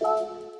Música